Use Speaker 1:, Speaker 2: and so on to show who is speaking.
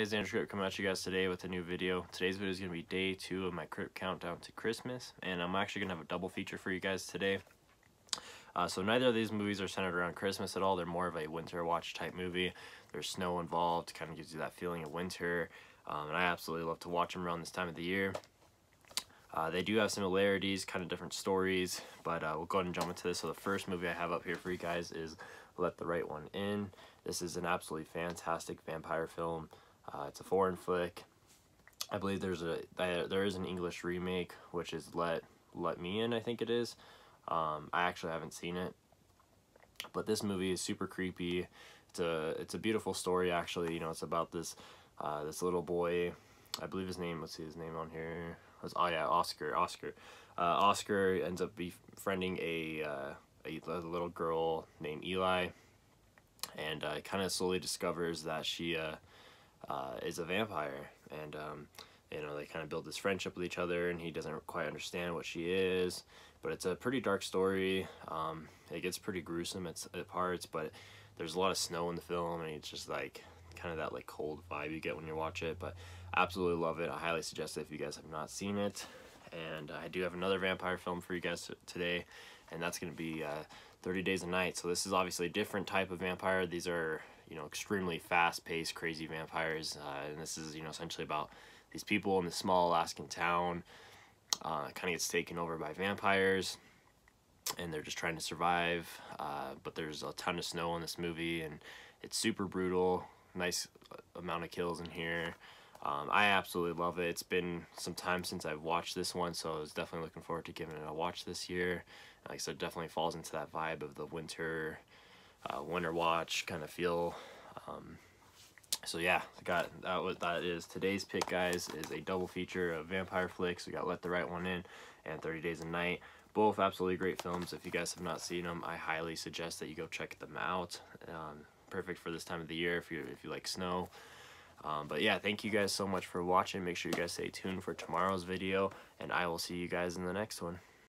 Speaker 1: guys, Andrew Crypt coming at you guys today with a new video. Today's video is going to be day two of my Crypt countdown to Christmas, and I'm actually going to have a double feature for you guys today. Uh, so neither of these movies are centered around Christmas at all. They're more of a winter watch type movie. There's snow involved, kind of gives you that feeling of winter, um, and I absolutely love to watch them around this time of the year. Uh, they do have similarities, kind of different stories, but uh, we'll go ahead and jump into this. So the first movie I have up here for you guys is Let the Right One In. This is an absolutely fantastic vampire film. Uh, it's a foreign flick. I believe there's a there is an English remake, which is Let Let Me In. I think it is. Um, I actually haven't seen it, but this movie is super creepy. It's a it's a beautiful story. Actually, you know, it's about this uh, this little boy. I believe his name. Let's see his name on here. Was, oh yeah, Oscar. Oscar. Uh, Oscar ends up befriending a, uh, a little girl named Eli and uh, kind of slowly discovers that she uh, is a vampire. And um, you know they kind of build this friendship with each other and he doesn't quite understand what she is. But it's a pretty dark story. Um, it gets pretty gruesome at, at parts but there's a lot of snow in the film and it's just like kind of that like cold vibe you get when you watch it. But absolutely love it. I highly suggest it if you guys have not seen it and i do have another vampire film for you guys today and that's going to be uh, 30 Days of Night. So this is obviously a different type of vampire. These are, you know, extremely fast-paced, crazy vampires. Uh, and this is, you know, essentially about these people in this small Alaskan town. Uh, kind of gets taken over by vampires. And they're just trying to survive. Uh, but there's a ton of snow in this movie. And it's super brutal. Nice amount of kills in here. Um, I absolutely love it. It's been some time since I've watched this one, so I was definitely looking forward to giving it a watch this year. Like I said, definitely falls into that vibe of the winter, uh, winter watch kind of feel. Um, so yeah, got that. What that is today's pick, guys, is a double feature of vampire flicks. We got Let the Right One In and 30 Days of Night. Both absolutely great films. If you guys have not seen them, I highly suggest that you go check them out. Um, perfect for this time of the year if you if you like snow. Um, but yeah, thank you guys so much for watching. Make sure you guys stay tuned for tomorrow's video, and I will see you guys in the next one.